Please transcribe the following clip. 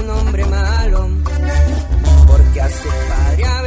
un hombre malo, porque a sus padres